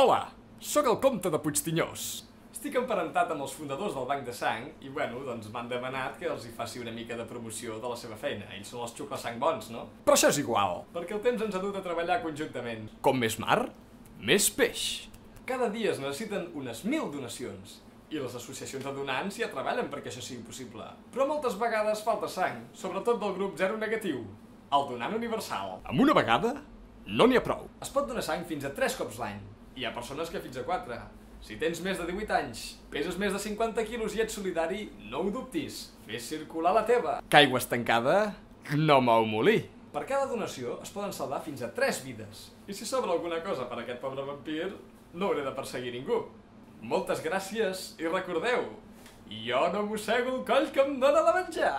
Hola, sóc el comte de Puigtinyós. Estic emparentat amb els fundadors del Banc de Sang i, bueno, doncs m'han demanat que els hi faci una mica de promoció de la seva feina. Ells són els xuclasang bons, no? Però això és igual, perquè el temps ens ha dut a treballar conjuntament. Com més mar, més peix. Cada dia es necessiten unes mil donacions i les associacions de donants ja treballen perquè això sigui possible. Però moltes vegades falta sang, sobretot del grup zero negatiu, el donant universal. Amb una vegada no n'hi ha prou. Es pot donar sang fins a 3 cops l'any. Hi ha persones que fins a 4. Si tens més de 18 anys, peses més de 50 quilos i ets solidari, no ho dubtis. Fes circular la teva. Que aigua estancada no mou molí. Per cada donació es poden salvar fins a 3 vides. I si sobra alguna cosa per a aquest pobre vampir, no hauré de perseguir ningú. Moltes gràcies i recordeu, jo no mossego el coll que em dóna de menjar.